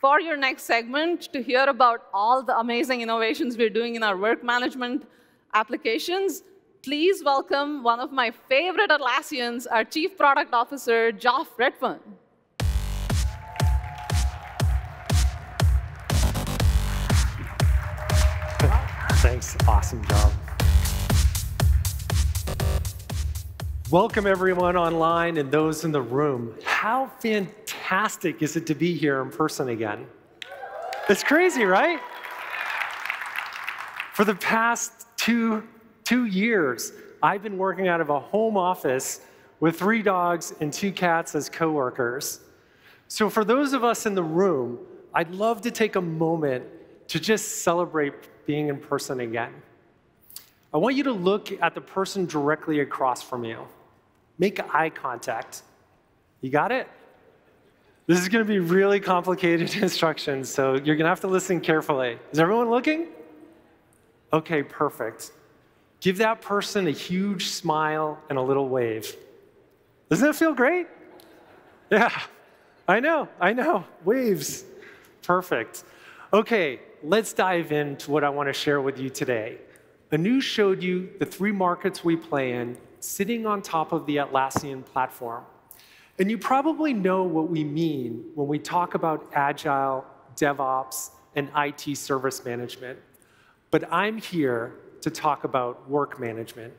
For your next segment, to hear about all the amazing innovations we're doing in our work management applications, please welcome one of my favorite Atlassians, our Chief Product Officer, Joff Redfern. Thanks. Awesome job. Welcome, everyone online and those in the room. How fantastic is it to be here in person again? It's crazy, right? For the past two, two years, I've been working out of a home office with three dogs and two cats as coworkers. So for those of us in the room, I'd love to take a moment to just celebrate being in person again. I want you to look at the person directly across from you. Make eye contact. You got it? This is going to be really complicated instructions, so you're going to have to listen carefully. Is everyone looking? Okay, perfect. Give that person a huge smile and a little wave. Doesn't it feel great? Yeah, I know, I know. Waves. Perfect. Okay, let's dive into what I want to share with you today. Anu showed you the three markets we play in sitting on top of the Atlassian platform. And you probably know what we mean when we talk about agile, DevOps, and IT service management. But I'm here to talk about work management.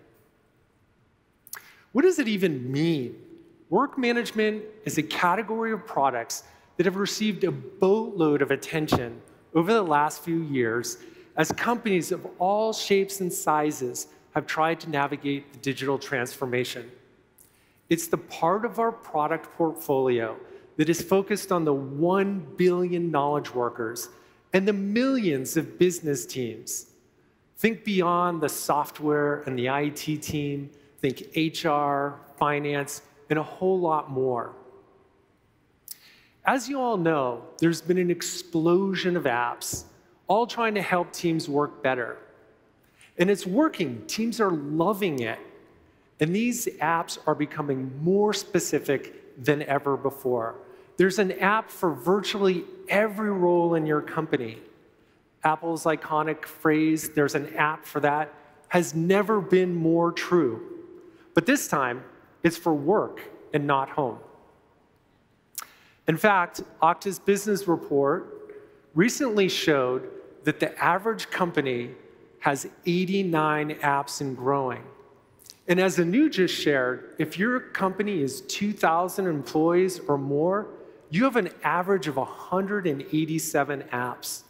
What does it even mean? Work management is a category of products that have received a boatload of attention over the last few years as companies of all shapes and sizes have tried to navigate the digital transformation. It's the part of our product portfolio that is focused on the 1 billion knowledge workers and the millions of business teams. Think beyond the software and the IT team, think HR, finance, and a whole lot more. As you all know, there's been an explosion of apps, all trying to help teams work better. And it's working. Teams are loving it. And these apps are becoming more specific than ever before. There's an app for virtually every role in your company. Apple's iconic phrase, there's an app for that, has never been more true. But this time, it's for work and not home. In fact, Okta's business report recently showed that the average company has 89 apps and growing. And as Anu just shared, if your company is 2,000 employees or more, you have an average of 187 apps.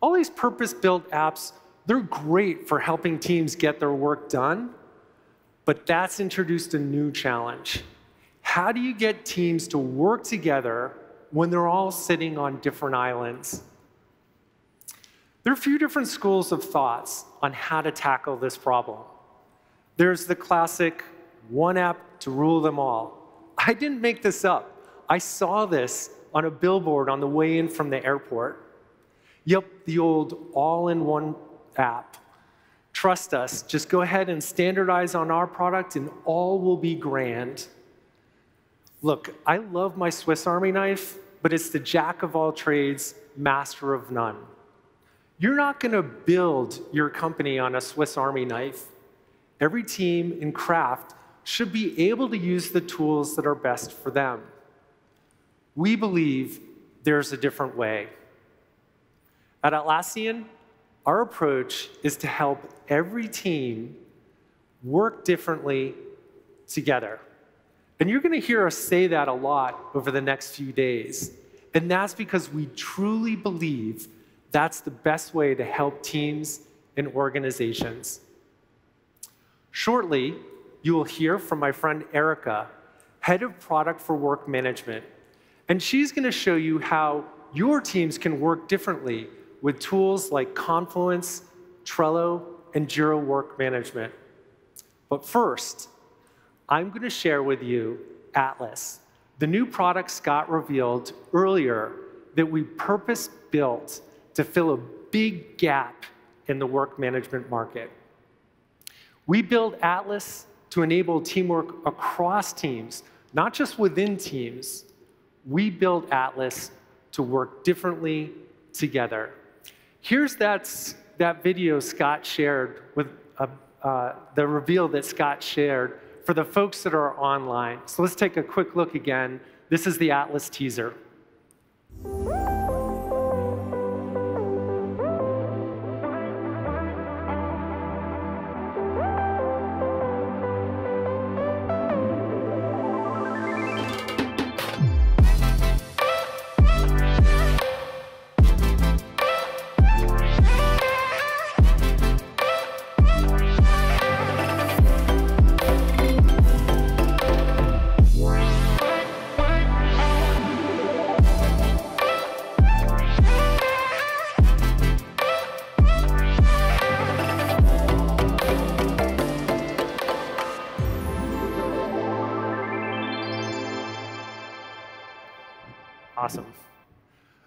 All these purpose-built apps, they're great for helping teams get their work done, but that's introduced a new challenge. How do you get teams to work together when they're all sitting on different islands? There are a few different schools of thoughts on how to tackle this problem. There's the classic one app to rule them all. I didn't make this up. I saw this on a billboard on the way in from the airport. Yep, the old all-in-one app. Trust us, just go ahead and standardize on our product and all will be grand. Look, I love my Swiss Army knife, but it's the jack of all trades, master of none. You're not going to build your company on a Swiss Army knife. Every team in craft should be able to use the tools that are best for them. We believe there's a different way. At Atlassian, our approach is to help every team work differently together. And you're going to hear us say that a lot over the next few days. And that's because we truly believe that's the best way to help teams and organizations. Shortly, you will hear from my friend Erika, head of product for work management. And she's going to show you how your teams can work differently with tools like Confluence, Trello, and Jira Work Management. But first, I'm going to share with you Atlas, the new product Scott revealed earlier that we purpose built to fill a big gap in the work management market. We build Atlas to enable teamwork across teams, not just within teams. We build Atlas to work differently together. Here's that, that video Scott shared with uh, uh, the reveal that Scott shared for the folks that are online. So let's take a quick look again. This is the Atlas teaser.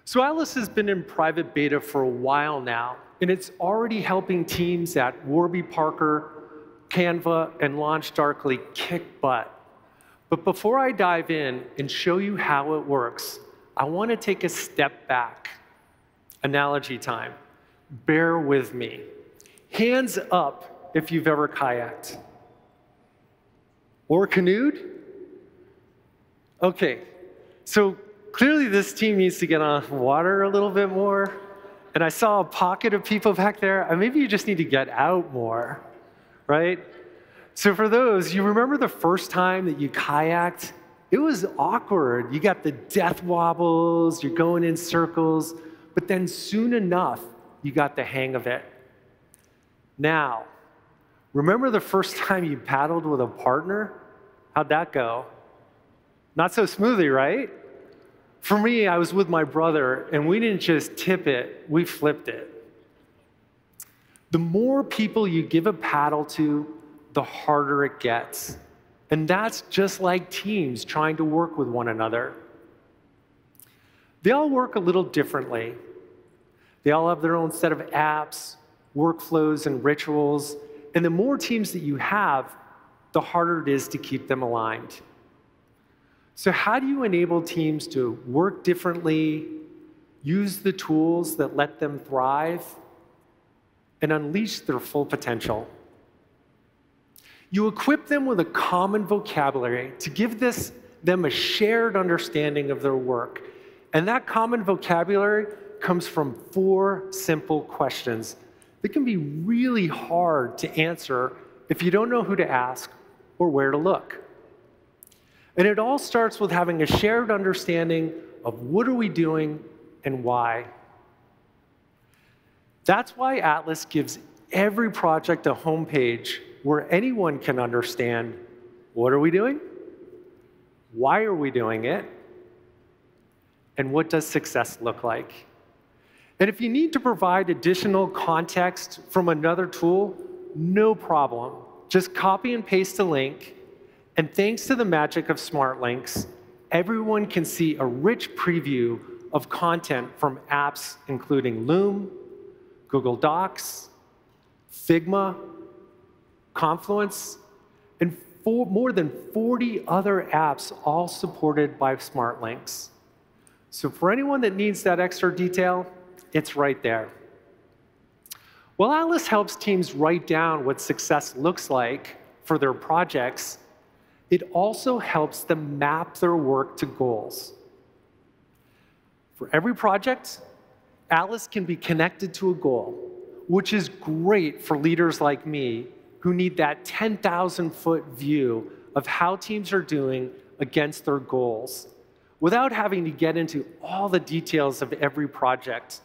So Atlas has been in private beta for a while now, and it's already helping teams at Warby Parker, Canva, and LaunchDarkly kick butt. But before I dive in and show you how it works, I want to take a step back. Analogy time. Bear with me. Hands up if you've ever kayaked. Or canoed? Okay, so clearly this team needs to get on water a little bit more. And I saw a pocket of people back there. Uh, maybe you just need to get out more, right? So for those, you remember the first time that you kayaked? It was awkward. You got the death wobbles, you're going in circles, but then soon enough, you got the hang of it. Now, remember the first time you paddled with a partner? How'd that go? Not so smoothly, right? For me, I was with my brother, and we didn't just tip it, we flipped it. The more people you give a paddle to, the harder it gets. And that's just like teams trying to work with one another. They all work a little differently. They all have their own set of apps, workflows, and rituals. And the more teams that you have, the harder it is to keep them aligned. So, how do you enable teams to work differently, use the tools that let them thrive, and unleash their full potential? You equip them with a common vocabulary to give this, them a shared understanding of their work. And that common vocabulary comes from four simple questions that can be really hard to answer if you don't know who to ask or where to look. And it all starts with having a shared understanding of what are we doing and why. That's why Atlas gives every project a homepage where anyone can understand what are we doing? Why are we doing it? And what does success look like? And if you need to provide additional context from another tool, no problem. Just copy and paste a link. And thanks to the magic of smart links, everyone can see a rich preview of content from apps including Loom, Google Docs, Figma, Confluence, and four, more than 40 other apps, all supported by Smart Links. So for anyone that needs that extra detail, it's right there. While Atlas helps teams write down what success looks like for their projects, it also helps them map their work to goals. For every project, Atlas can be connected to a goal, which is great for leaders like me who need that 10,000 foot view of how teams are doing against their goals without having to get into all the details of every project.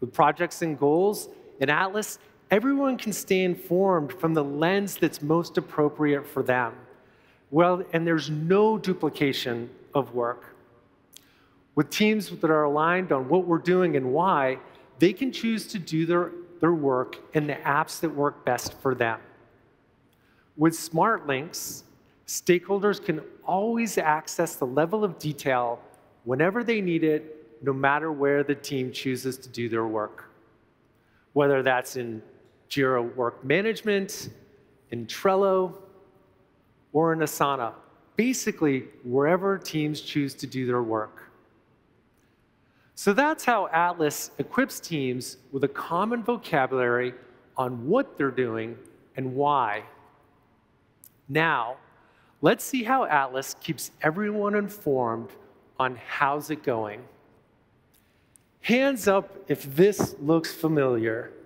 With projects and goals in Atlas, everyone can stay informed from the lens that's most appropriate for them. Well, and there's no duplication of work. With teams that are aligned on what we're doing and why, they can choose to do their their work in the apps that work best for them. With smart links, stakeholders can always access the level of detail whenever they need it, no matter where the team chooses to do their work. Whether that's in Jira Work Management, in Trello, or in Asana, basically wherever teams choose to do their work. So that's how Atlas equips teams with a common vocabulary on what they're doing and why. Now, let's see how Atlas keeps everyone informed on how's it going. Hands up if this looks familiar.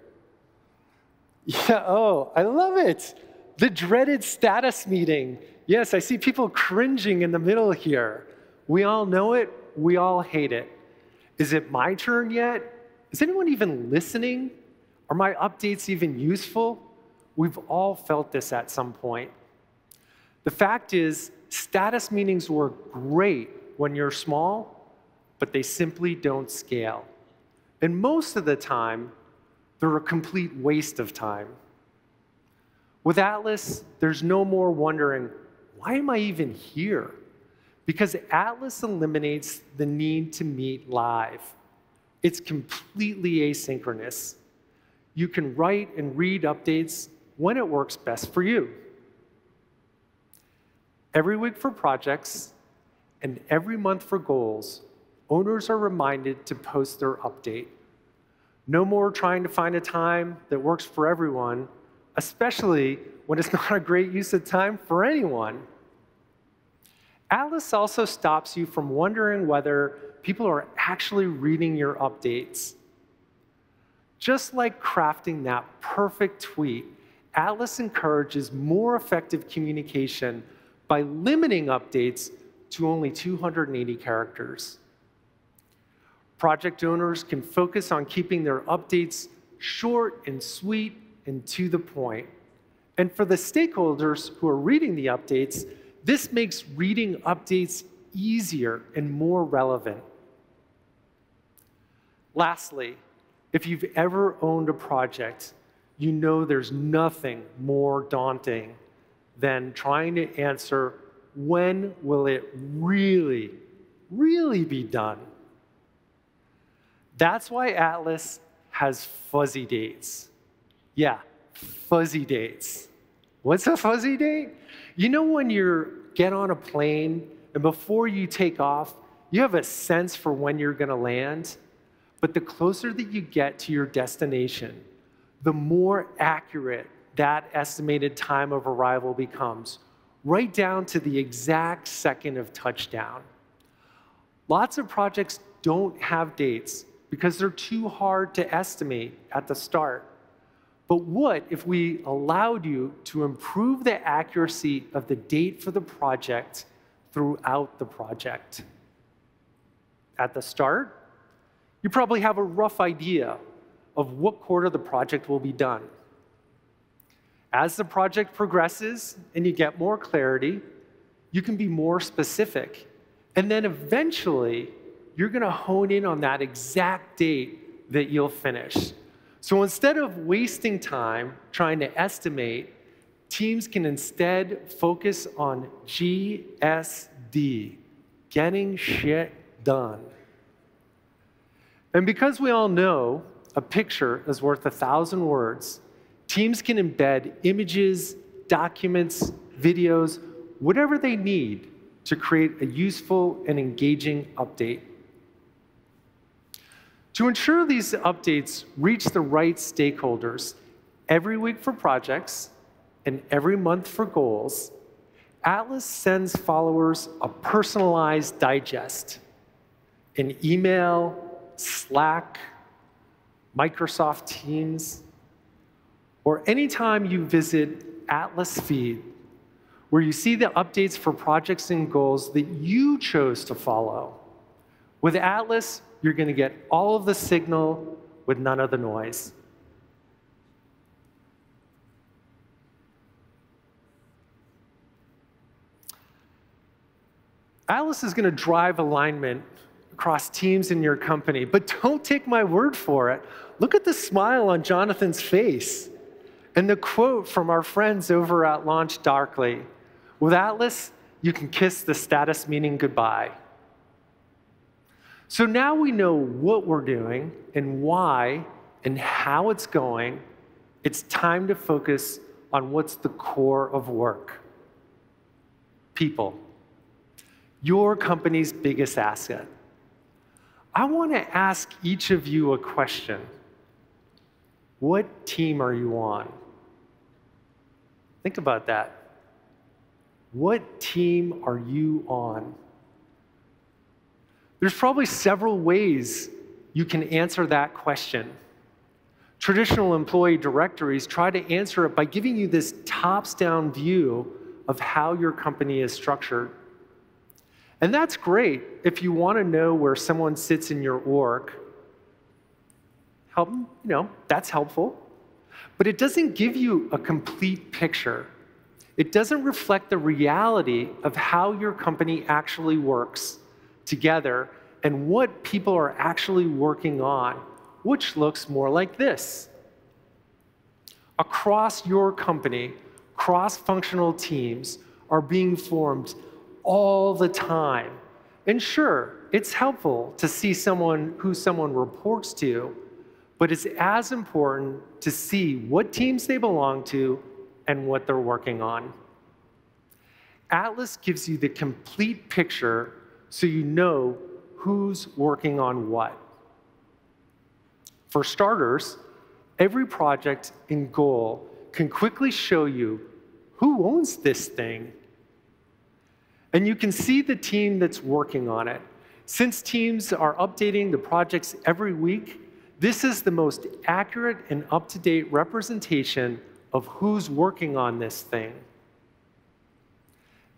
Yeah, oh, I love it. The dreaded status meeting. Yes, I see people cringing in the middle here. We all know it, we all hate it. Is it my turn yet? Is anyone even listening? Are my updates even useful? We've all felt this at some point. The fact is, status meetings work great when you're small, but they simply don't scale. And most of the time, they're a complete waste of time. With Atlas, there's no more wondering, why am I even here? Because Atlas eliminates the need to meet live. It's completely asynchronous. You can write and read updates when it works best for you. Every week for projects and every month for goals, owners are reminded to post their update. No more trying to find a time that works for everyone, especially when it's not a great use of time for anyone. Atlas also stops you from wondering whether people are actually reading your updates. Just like crafting that perfect tweet, Atlas encourages more effective communication by limiting updates to only 280 characters. Project owners can focus on keeping their updates short and sweet and to the point. And for the stakeholders who are reading the updates, this makes reading updates easier and more relevant. Lastly, if you've ever owned a project, you know there's nothing more daunting than trying to answer when will it really, really be done? That's why Atlas has fuzzy dates. Yeah, fuzzy dates. What's a fuzzy date? You know when you get on a plane and before you take off, you have a sense for when you're going to land, but the closer that you get to your destination, the more accurate that estimated time of arrival becomes, right down to the exact second of touchdown. Lots of projects don't have dates because they're too hard to estimate at the start. But what if we allowed you to improve the accuracy of the date for the project throughout the project? At the start, you probably have a rough idea of what quarter the project will be done. As the project progresses and you get more clarity, you can be more specific. And then eventually, you're going to hone in on that exact date that you'll finish. So instead of wasting time trying to estimate, teams can instead focus on GSD, getting shit done. And because we all know a picture is worth a thousand words, Teams can embed images, documents, videos, whatever they need to create a useful and engaging update. To ensure these updates reach the right stakeholders every week for projects and every month for goals, Atlas sends followers a personalized digest in email, Slack, Microsoft Teams, or anytime you visit Atlas Feed, where you see the updates for projects and goals that you chose to follow. With Atlas, you're going to get all of the signal with none of the noise. Atlas is going to drive alignment across teams in your company, but don't take my word for it. Look at the smile on Jonathan's face. And the quote from our friends over at LaunchDarkly with Atlas, you can kiss the status meaning goodbye. So now we know what we're doing and why and how it's going. It's time to focus on what's the core of work people. your company's biggest asset. I want to ask each of you a question. What team are you on? Think about that. What team are you on? There's probably several ways you can answer that question. Traditional employee directories try to answer it by giving you this tops down view of how your company is structured. And that's great if you want to know where someone sits in your org. Help, you know, that's helpful. But it doesn't give you a complete picture. It doesn't reflect the reality of how your company actually works together and what people are actually working on, which looks more like this. Across your company, cross functional teams are being formed all the time. And sure, it's helpful to see someone who someone reports to, but it's as important to see what teams they belong to and what they're working on. Atlas gives you the complete picture so you know who's working on what. For starters, every project and goal can quickly show you who owns this thing. And you can see the team that's working on it. Since teams are updating the projects every week, this is the most accurate and up to date representation of who's working on this thing.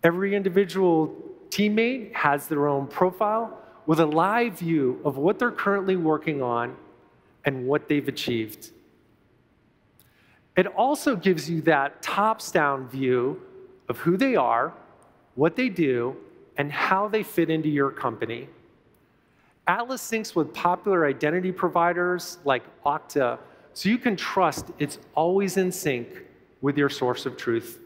Every individual teammate has their own profile with a live view of what they're currently working on and what they've achieved. It also gives you that tops down view of who they are, what they do, and how they fit into your company. Atlas syncs with popular identity providers like Okta, so you can trust it's always in sync with your source of truth.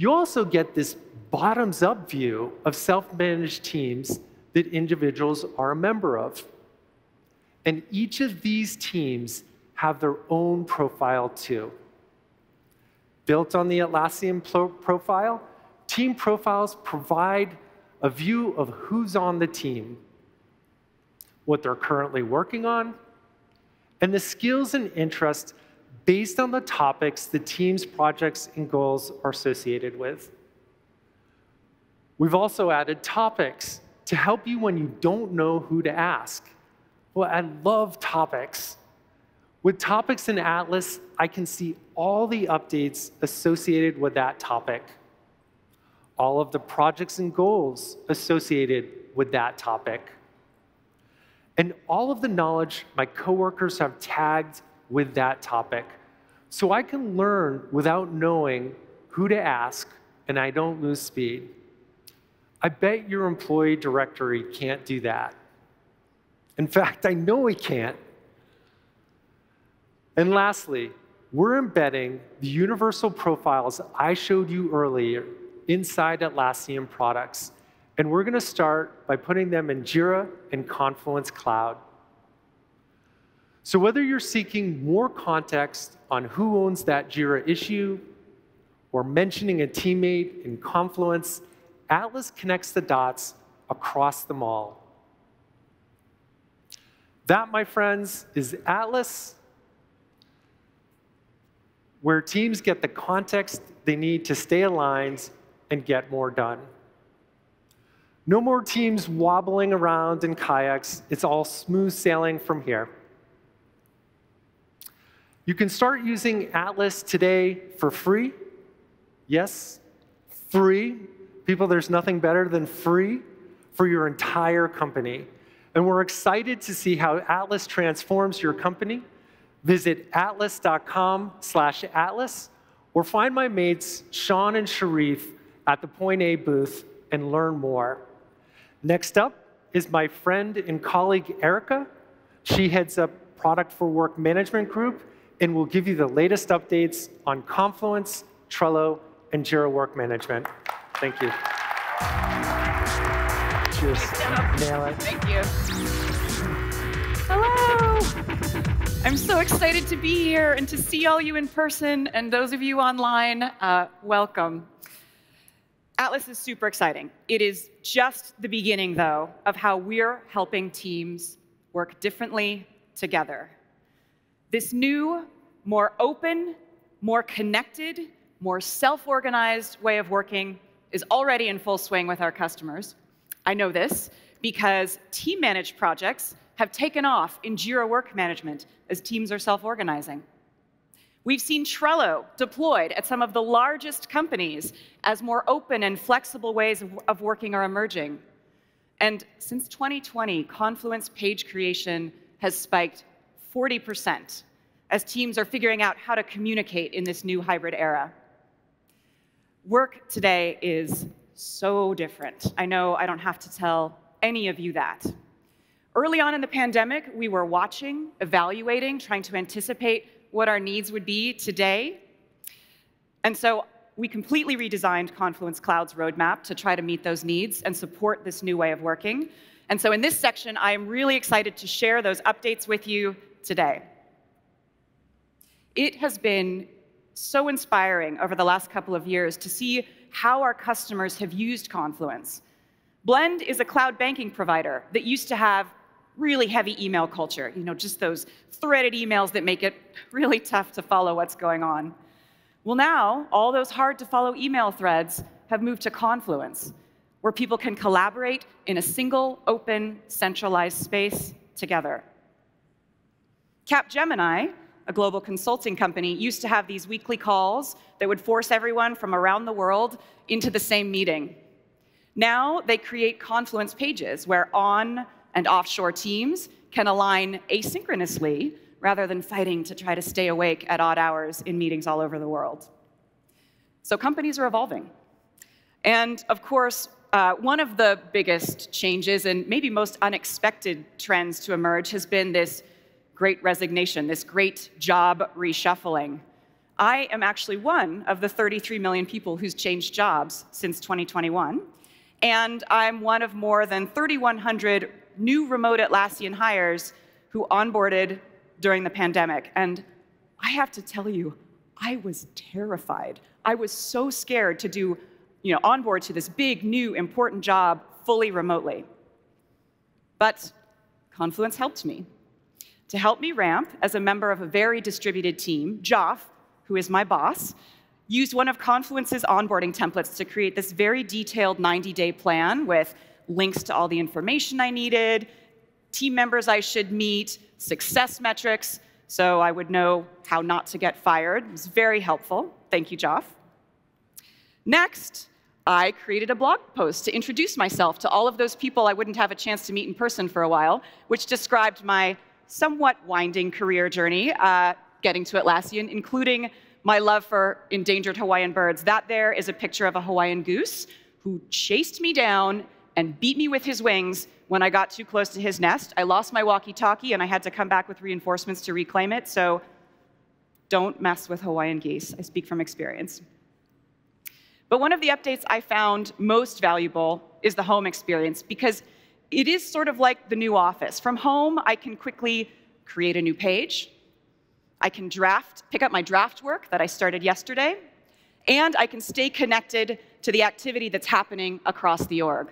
You also get this bottoms up view of self managed teams that individuals are a member of. And each of these teams have their own profile too. Built on the Atlassian profile, team profiles provide a view of who's on the team, what they're currently working on, and the skills and interests based on the topics the team's projects and goals are associated with. We've also added topics to help you when you don't know who to ask. Well, I love topics. With topics in Atlas, I can see all the updates associated with that topic all of the projects and goals associated with that topic, and all of the knowledge my coworkers have tagged with that topic. So I can learn without knowing who to ask and I don't lose speed. I bet your employee directory can't do that. In fact, I know it can't. And lastly, we're embedding the universal profiles I showed you earlier inside Atlassian products. And we're going to start by putting them in Jira and Confluence Cloud. So whether you're seeking more context on who owns that Jira issue or mentioning a teammate in Confluence, Atlas connects the dots across them all. That, my friends, is Atlas, where teams get the context they need to stay aligned and get more done. No more teams wobbling around in kayaks. It's all smooth sailing from here. You can start using Atlas today for free. Yes, free. People, there's nothing better than free for your entire company. And we're excited to see how Atlas transforms your company. Visit atlas.com slash atlas or find my mates Sean and Sharif at the Point A booth and learn more. Next up is my friend and colleague Erika. She heads up Product for Work Management Group and we'll give you the latest updates on Confluence, Trello, and Jira Work Management. Thank you. Cheers. Nail it. Thank you. Hello. I'm so excited to be here and to see all you in person, and those of you online, uh, welcome. Atlas is super exciting. It is just the beginning, though, of how we're helping teams work differently together. This new, more open, more connected, more self organized way of working is already in full swing with our customers. I know this because team managed projects have taken off in Jira Work Management as teams are self organizing. We've seen Trello deployed at some of the largest companies as more open and flexible ways of, of working are emerging. And since 2020, Confluence page creation has spiked 40% as teams are figuring out how to communicate in this new hybrid era. Work today is so different. I know I don't have to tell any of you that. Early on in the pandemic, we were watching, evaluating, trying to anticipate what our needs would be today. And so we completely redesigned Confluence Cloud's roadmap to try to meet those needs and support this new way of working. And so in this section, I am really excited to share those updates with you today. It has been so inspiring over the last couple of years to see how our customers have used Confluence. Blend is a cloud banking provider that used to have really heavy email culture, you know, just those threaded emails that make it really tough to follow what's going on. Well, now, all those hard to follow email threads have moved to Confluence, where people can collaborate in a single, open, centralized space together. Capgemini, a global consulting company, used to have these weekly calls that would force everyone from around the world into the same meeting. Now they create Confluence pages where on and offshore teams can align asynchronously rather than fighting to try to stay awake at odd hours in meetings all over the world. So companies are evolving. And of course, uh, one of the biggest changes and maybe most unexpected trends to emerge has been this great resignation, this great job reshuffling. I am actually one of the 33 million people who's changed jobs since 2021. And I'm one of more than 3,100 new remote Atlassian hires who onboarded during the pandemic. And I have to tell you, I was terrified. I was so scared to do, you know, onboard to this big, new, important job fully remotely. But Confluence helped me. To help me ramp as a member of a very distributed team, Joff, who is my boss, used one of Confluence's onboarding templates to create this very detailed 90 day plan with links to all the information I needed, team members I should meet, success metrics, so I would know how not to get fired. It was very helpful. Thank you, Joff. Next, I created a blog post to introduce myself to all of those people I wouldn't have a chance to meet in person for a while, which described my somewhat winding career journey uh, getting to Atlassian, including my love for endangered Hawaiian birds. That there is a picture of a Hawaiian goose who chased me down and beat me with his wings when I got too close to his nest. I lost my walkie talkie and I had to come back with reinforcements to reclaim it. So don't mess with Hawaiian geese. I speak from experience. But one of the updates I found most valuable is the home experience because it is sort of like the new office. From home, I can quickly create a new page. I can draft, pick up my draft work that I started yesterday, and I can stay connected to the activity that's happening across the org.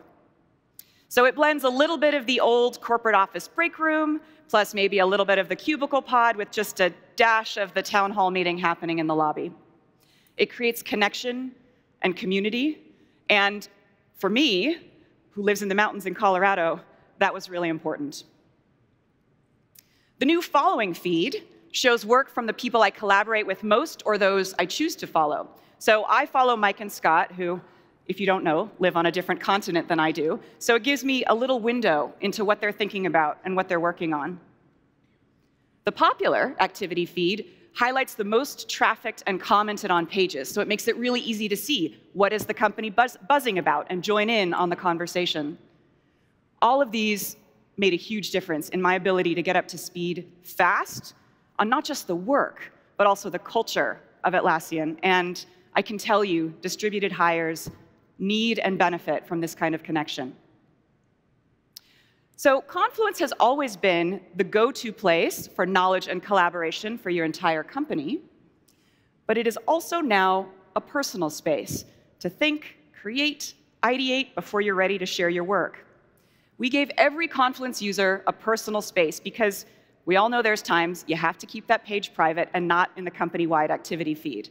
So it blends a little bit of the old corporate office break room, plus maybe a little bit of the cubicle pod with just a dash of the town hall meeting happening in the lobby. It creates connection and community. And for me, who lives in the mountains in Colorado, that was really important. The new following feed shows work from the people I collaborate with most or those I choose to follow. So I follow Mike and Scott, who if you don't know, live on a different continent than I do. So it gives me a little window into what they're thinking about and what they're working on. The popular activity feed highlights the most trafficked and commented on pages, so it makes it really easy to see what is the company buzz buzzing about and join in on the conversation. All of these made a huge difference in my ability to get up to speed fast on not just the work, but also the culture of Atlassian. And I can tell you, distributed hires need and benefit from this kind of connection. So Confluence has always been the go-to place for knowledge and collaboration for your entire company, but it is also now a personal space to think, create, ideate before you're ready to share your work. We gave every Confluence user a personal space because we all know there's times you have to keep that page private and not in the company-wide activity feed.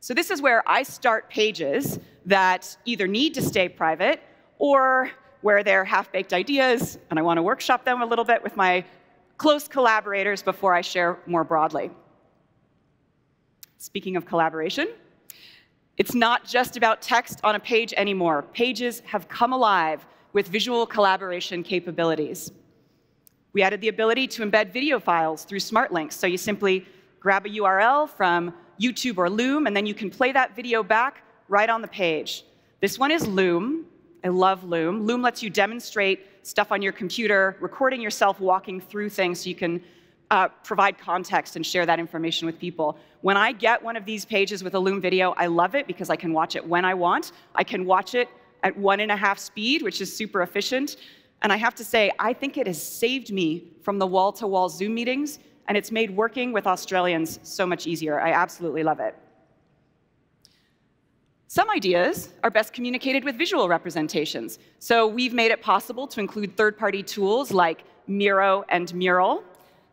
So this is where I start pages that either need to stay private or where they're half-baked ideas and I want to workshop them a little bit with my close collaborators before I share more broadly. Speaking of collaboration, it's not just about text on a page anymore. Pages have come alive with visual collaboration capabilities. We added the ability to embed video files through smart links. So you simply grab a URL from YouTube or Loom, and then you can play that video back right on the page. This one is Loom. I love Loom. Loom lets you demonstrate stuff on your computer, recording yourself walking through things so you can uh, provide context and share that information with people. When I get one of these pages with a Loom video, I love it because I can watch it when I want. I can watch it at one and a half speed, which is super efficient. And I have to say, I think it has saved me from the wall to wall Zoom meetings, and it's made working with Australians so much easier. I absolutely love it. Some ideas are best communicated with visual representations. So we've made it possible to include third party tools like Miro and Mural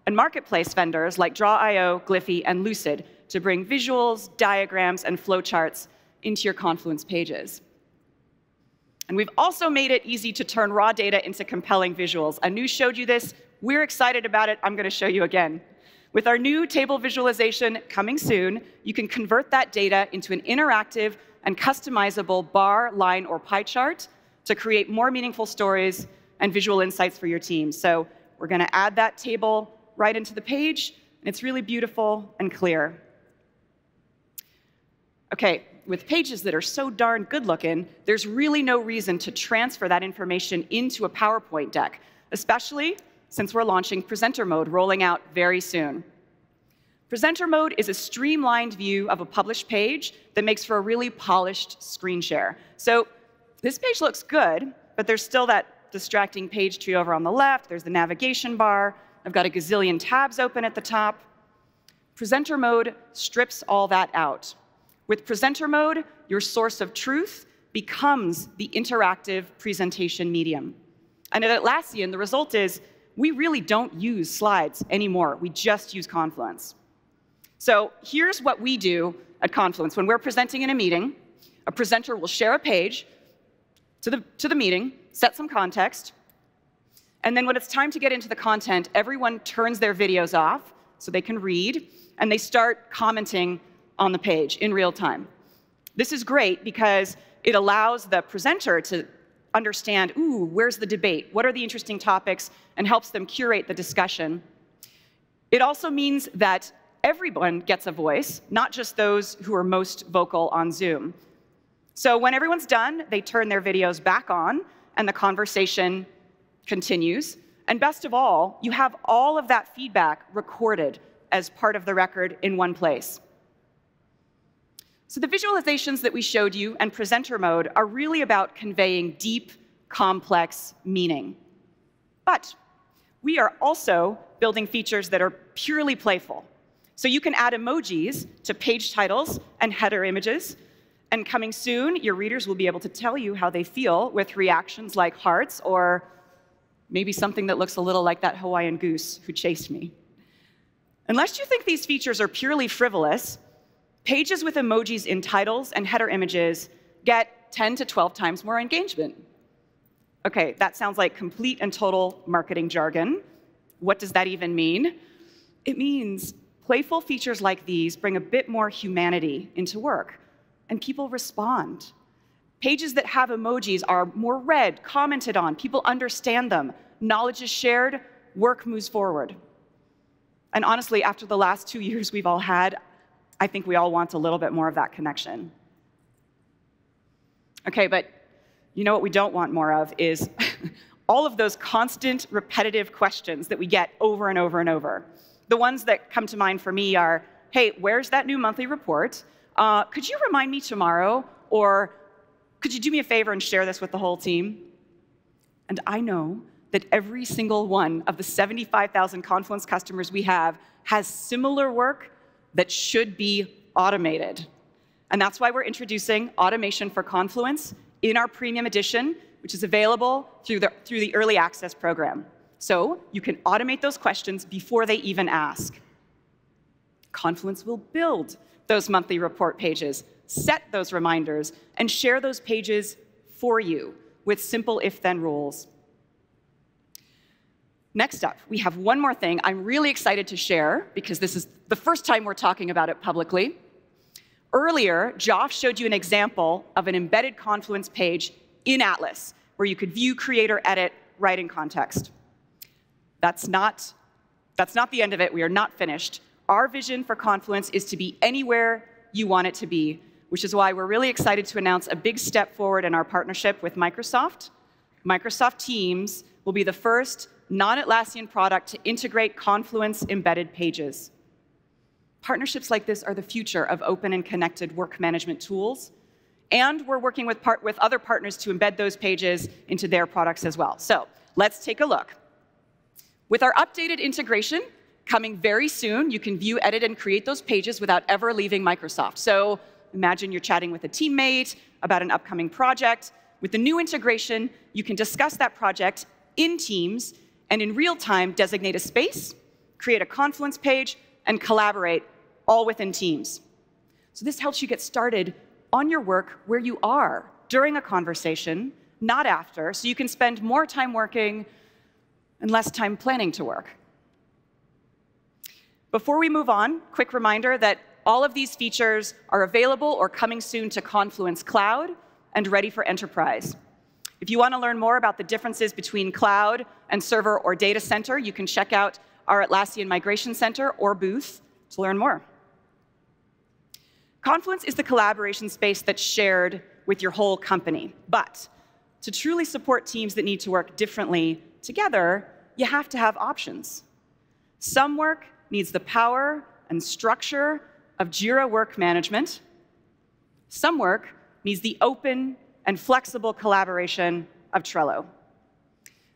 and marketplace vendors like Draw.io, Gliffy, and Lucid to bring visuals, diagrams, and flowcharts into your Confluence pages. And we've also made it easy to turn raw data into compelling visuals. Anu showed you this. We're excited about it. I'm going to show you again. With our new table visualization coming soon, you can convert that data into an interactive and customizable bar, line, or pie chart to create more meaningful stories and visual insights for your team. So we're going to add that table right into the page, and it's really beautiful and clear. Okay, with pages that are so darn good looking, there's really no reason to transfer that information into a PowerPoint deck, especially since we're launching presenter mode rolling out very soon. Presenter mode is a streamlined view of a published page that makes for a really polished screen share. So this page looks good, but there's still that distracting page tree over on the left. There's the navigation bar. I've got a gazillion tabs open at the top. Presenter mode strips all that out. With presenter mode, your source of truth becomes the interactive presentation medium. And at Atlassian, the result is we really don't use slides anymore. We just use Confluence. So here's what we do at Confluence. When we're presenting in a meeting, a presenter will share a page to the, to the meeting, set some context, and then when it's time to get into the content, everyone turns their videos off so they can read, and they start commenting on the page in real time. This is great because it allows the presenter to understand, ooh, where's the debate? What are the interesting topics? And helps them curate the discussion. It also means that everyone gets a voice, not just those who are most vocal on Zoom. So when everyone's done, they turn their videos back on, and the conversation continues. And best of all, you have all of that feedback recorded as part of the record in one place. So the visualizations that we showed you and presenter mode are really about conveying deep, complex meaning. But we are also building features that are purely playful. So you can add emojis to page titles and header images. And coming soon, your readers will be able to tell you how they feel with reactions like hearts or maybe something that looks a little like that Hawaiian goose who chased me. Unless you think these features are purely frivolous, pages with emojis in titles and header images get 10 to 12 times more engagement. Okay, that sounds like complete and total marketing jargon. What does that even mean? It means playful features like these bring a bit more humanity into work, and people respond. Pages that have emojis are more read, commented on, people understand them, knowledge is shared, work moves forward. And honestly, after the last two years we've all had, I think we all want a little bit more of that connection. Okay, but you know what we don't want more of is all of those constant, repetitive questions that we get over and over and over. The ones that come to mind for me are hey, where's that new monthly report? Uh, could you remind me tomorrow? Or could you do me a favor and share this with the whole team? And I know that every single one of the 75,000 Confluence customers we have has similar work that should be automated. And that's why we're introducing automation for Confluence in our premium edition, which is available through the, through the early access program. So you can automate those questions before they even ask. Confluence will build those monthly report pages, set those reminders, and share those pages for you with simple if then rules. Next up, we have one more thing I'm really excited to share because this is the first time we're talking about it publicly. Earlier, Joff showed you an example of an embedded Confluence page in Atlas where you could view, create, or edit right in context. That's not, that's not the end of it. We are not finished. Our vision for Confluence is to be anywhere you want it to be, which is why we're really excited to announce a big step forward in our partnership with Microsoft. Microsoft Teams will be the first non-Atlassian product to integrate Confluence embedded pages. Partnerships like this are the future of open and connected work management tools, and we're working with, part, with other partners to embed those pages into their products as well. So let's take a look. With our updated integration coming very soon, you can view, edit, and create those pages without ever leaving Microsoft. So imagine you're chatting with a teammate about an upcoming project. With the new integration, you can discuss that project in Teams and in real time designate a space, create a Confluence page, and collaborate all within Teams. So this helps you get started on your work where you are during a conversation, not after, so you can spend more time working and less time planning to work. Before we move on, quick reminder that all of these features are available or coming soon to Confluence Cloud and ready for enterprise. If you want to learn more about the differences between cloud and server or data center, you can check out our Atlassian Migration Center or booth to learn more. Confluence is the collaboration space that's shared with your whole company. But to truly support teams that need to work differently together, you have to have options. Some work needs the power and structure of Jira Work Management. Some work needs the open and flexible collaboration of Trello.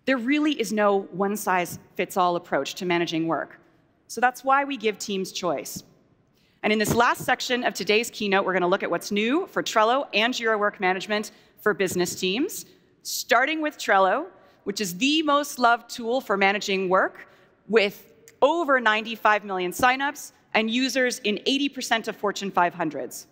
There really is no one size fits all approach to managing work. So that's why we give teams choice. And in this last section of today's keynote, we're going to look at what's new for Trello and Jira Work Management for business teams, starting with Trello, which is the most loved tool for managing work with over 95 million signups and users in 80% of Fortune 500s.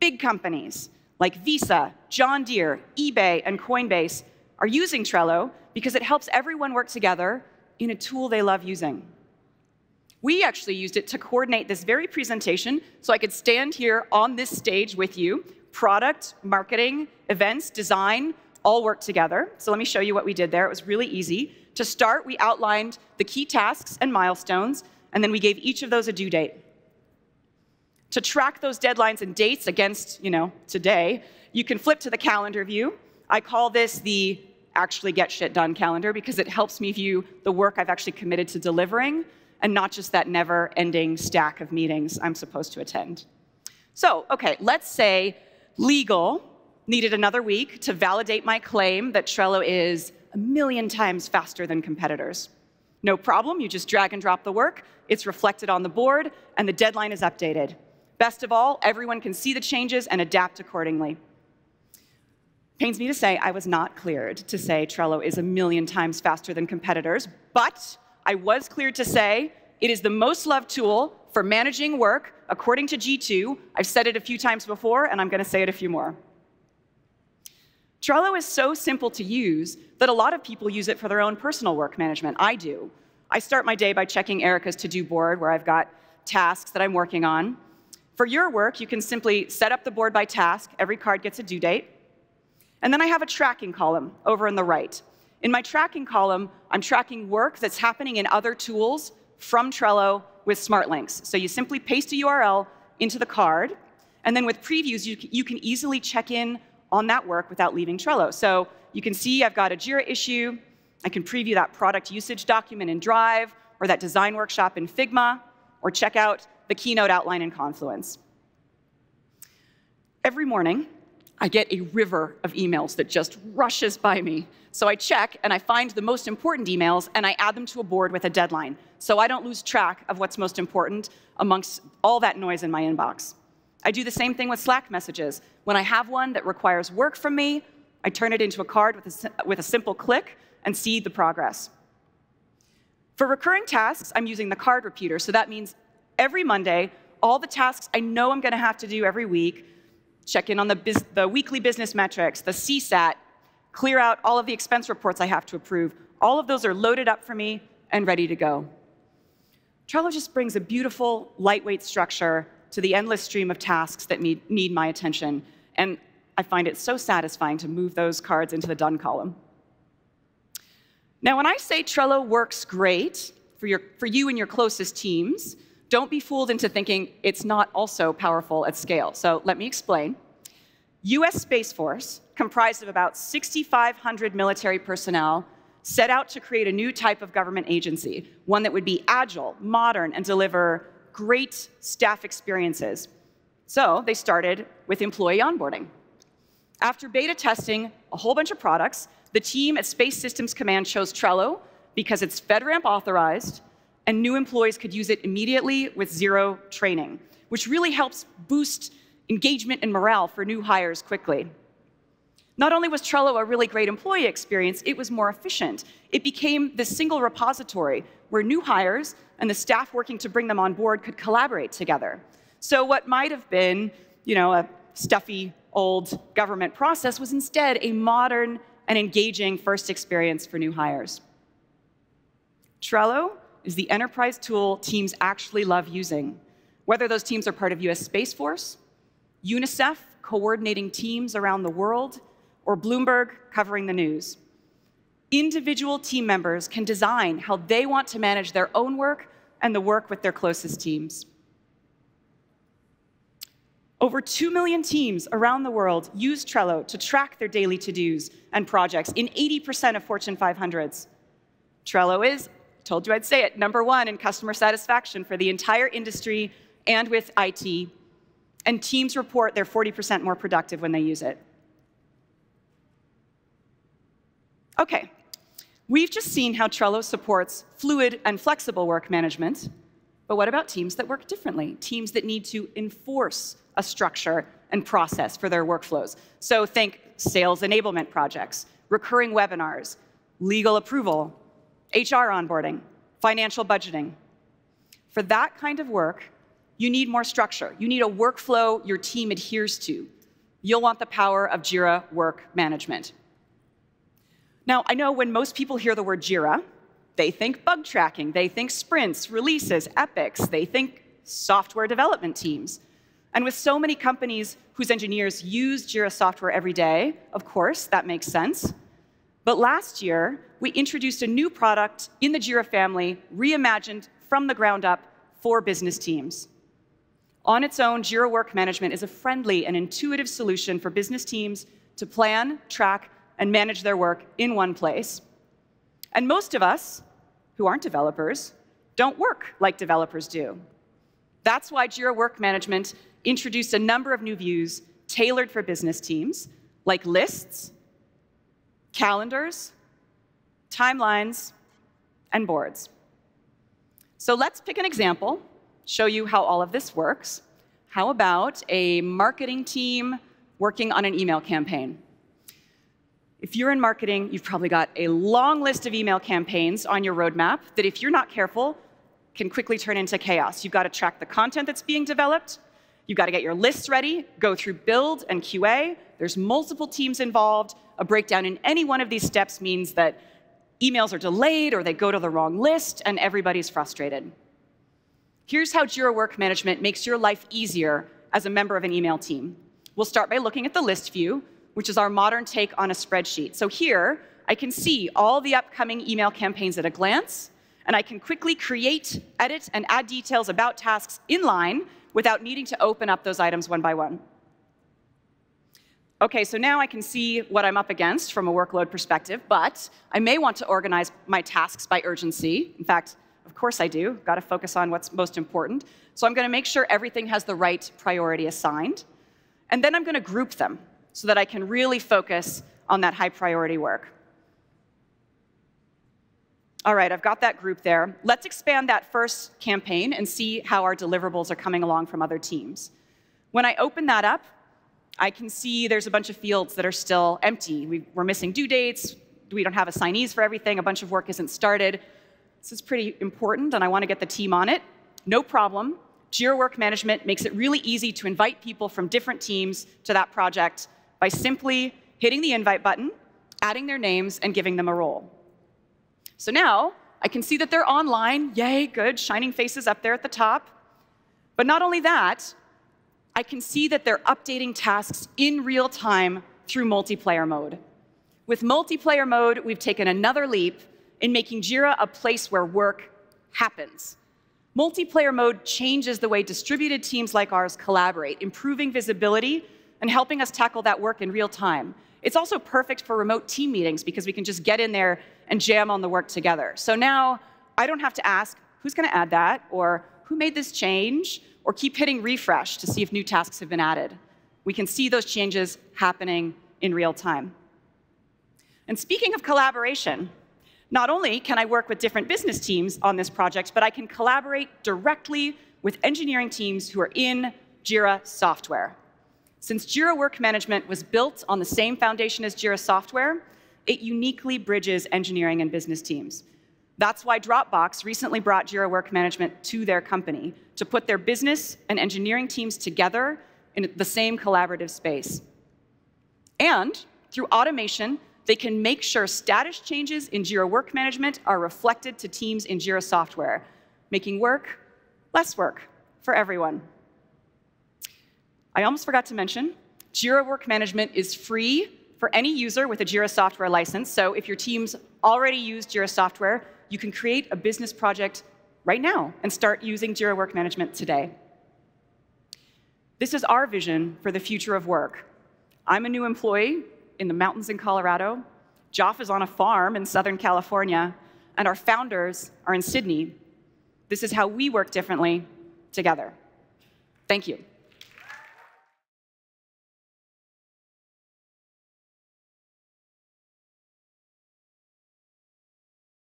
Big companies like Visa, John Deere, eBay, and Coinbase are using Trello because it helps everyone work together in a tool they love using. We actually used it to coordinate this very presentation so I could stand here on this stage with you. Product, marketing, events, design, all work together. So let me show you what we did there. It was really easy. To start, we outlined the key tasks and milestones, and then we gave each of those a due date to track those deadlines and dates against, you know, today, you can flip to the calendar view. I call this the actually get shit done calendar because it helps me view the work I've actually committed to delivering and not just that never ending stack of meetings I'm supposed to attend. So, okay, let's say legal needed another week to validate my claim that Trello is a million times faster than competitors. No problem, you just drag and drop the work, it's reflected on the board, and the deadline is updated. Best of all, everyone can see the changes and adapt accordingly. Pains me to say I was not cleared to say Trello is a million times faster than competitors, but I was cleared to say it is the most loved tool for managing work according to G2. I've said it a few times before, and I'm going to say it a few more. Trello is so simple to use that a lot of people use it for their own personal work management. I do. I start my day by checking Erika's to-do board where I've got tasks that I'm working on. For your work, you can simply set up the board by task. Every card gets a due date. And then I have a tracking column over in the right. In my tracking column, I'm tracking work that's happening in other tools from Trello with smart links. So you simply paste a URL into the card, and then with previews, you, you can easily check in on that work without leaving Trello. So you can see I've got a JIRA issue. I can preview that product usage document in Drive, or that design workshop in Figma, or check out the keynote outline in Confluence. Every morning, I get a river of emails that just rushes by me. So I check and I find the most important emails and I add them to a board with a deadline so I don't lose track of what's most important amongst all that noise in my inbox. I do the same thing with Slack messages. When I have one that requires work from me, I turn it into a card with a, with a simple click and see the progress. For recurring tasks, I'm using the card repeater, so that means every Monday, all the tasks I know I'm going to have to do every week, check in on the, the weekly business metrics, the CSAT, clear out all of the expense reports I have to approve. All of those are loaded up for me and ready to go. Trello just brings a beautiful, lightweight structure to the endless stream of tasks that need, need my attention. And I find it so satisfying to move those cards into the done column. Now, when I say Trello works great for, your, for you and your closest teams, don't be fooled into thinking it's not also powerful at scale. So let me explain. US Space Force, comprised of about 6,500 military personnel, set out to create a new type of government agency, one that would be agile, modern, and deliver great staff experiences. So they started with employee onboarding. After beta testing a whole bunch of products, the team at Space Systems Command chose Trello because it's FedRAMP authorized and new employees could use it immediately with zero training, which really helps boost engagement and morale for new hires quickly. Not only was Trello a really great employee experience, it was more efficient. It became the single repository where new hires and the staff working to bring them on board could collaborate together. So what might have been, you know, a stuffy old government process was instead a modern and engaging first experience for new hires. Trello is the enterprise tool teams actually love using, whether those teams are part of US Space Force, UNICEF coordinating teams around the world, or Bloomberg covering the news. Individual team members can design how they want to manage their own work and the work with their closest teams. Over 2 million teams around the world use Trello to track their daily to-dos and projects in 80% of Fortune 500s. Trello is, told you I'd say it, number one in customer satisfaction for the entire industry and with IT. And teams report they're 40% more productive when they use it. Okay, we've just seen how Trello supports fluid and flexible work management, but what about teams that work differently? Teams that need to enforce a structure and process for their workflows. So think sales enablement projects, recurring webinars, legal approval, HR onboarding, financial budgeting. For that kind of work, you need more structure. You need a workflow your team adheres to. You'll want the power of Jira Work Management. Now, I know when most people hear the word Jira, they think bug tracking, they think sprints, releases, epics, they think software development teams. And with so many companies whose engineers use Jira software every day, of course, that makes sense. But last year, we introduced a new product in the Jira family, reimagined from the ground up for business teams. On its own, Jira Work Management is a friendly and intuitive solution for business teams to plan, track, and manage their work in one place. And most of us, who aren't developers, don't work like developers do. That's why Jira Work Management introduced a number of new views tailored for business teams, like lists, calendars, timelines, and boards. So let's pick an example, show you how all of this works. How about a marketing team working on an email campaign? If you're in marketing, you've probably got a long list of email campaigns on your roadmap that, if you're not careful, can quickly turn into chaos. You've got to track the content that's being developed. You've got to get your lists ready, go through build and QA. There's multiple teams involved. A breakdown in any one of these steps means that emails are delayed or they go to the wrong list, and everybody's frustrated. Here's how Jira Work Management makes your life easier as a member of an email team. We'll start by looking at the list view, which is our modern take on a spreadsheet. So here, I can see all the upcoming email campaigns at a glance, and I can quickly create, edit, and add details about tasks in line without needing to open up those items one by one. Okay, so now I can see what I'm up against from a workload perspective, but I may want to organize my tasks by urgency. In fact, of course I do. Got to focus on what's most important. So I'm going to make sure everything has the right priority assigned. And then I'm going to group them so that I can really focus on that high priority work. All right, I've got that group there. Let's expand that first campaign and see how our deliverables are coming along from other teams. When I open that up, I can see there's a bunch of fields that are still empty. We, are missing due dates, we don't have assignees for everything, a bunch of work isn't started. This is pretty important, and I want to get the team on it. No problem. Jira Work Management makes it really easy to invite people from different teams to that project by simply hitting the invite button, adding their names, and giving them a role. So now I can see that they're online. Yay, good, shining faces up there at the top. But not only that, I can see that they're updating tasks in real time through multiplayer mode. With multiplayer mode, we've taken another leap in making Jira a place where work happens. Multiplayer mode changes the way distributed teams like ours collaborate, improving visibility and helping us tackle that work in real time. It's also perfect for remote team meetings because we can just get in there and jam on the work together. So now I don't have to ask, who's going to add that? Or who made this change? Or keep hitting refresh to see if new tasks have been added. We can see those changes happening in real time. And speaking of collaboration, not only can I work with different business teams on this project, but I can collaborate directly with engineering teams who are in Jira software. Since Jira Work Management was built on the same foundation as Jira software, it uniquely bridges engineering and business teams. That's why Dropbox recently brought Jira Work Management to their company to put their business and engineering teams together in the same collaborative space. And through automation, they can make sure status changes in Jira Work Management are reflected to teams in Jira software, making work less work for everyone. I almost forgot to mention, Jira Work Management is free for any user with a Jira software license. So if your teams already use Jira software, you can create a business project right now and start using Jira Work Management today. This is our vision for the future of work. I'm a new employee in the mountains in Colorado. Joff is on a farm in Southern California, and our founders are in Sydney. This is how we work differently together. Thank you.